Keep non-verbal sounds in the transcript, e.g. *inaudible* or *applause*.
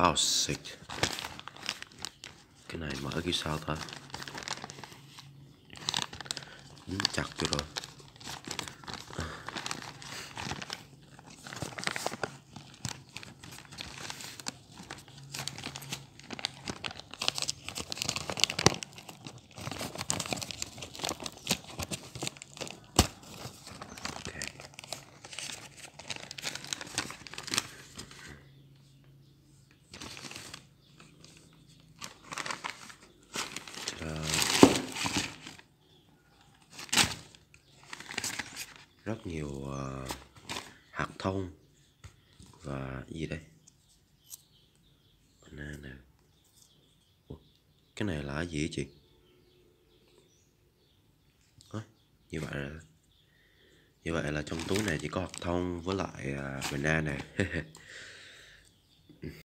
Oh sick. Cái này mở cái sao ta? Dính chặt cho rồi. Rất nhiều uh, hạt thông và gì đây? Banana. Ủa, cái này là gì chị? À, như vậy là như vậy là trong túi này chỉ có hạt thông với lại uh, banana. *laughs*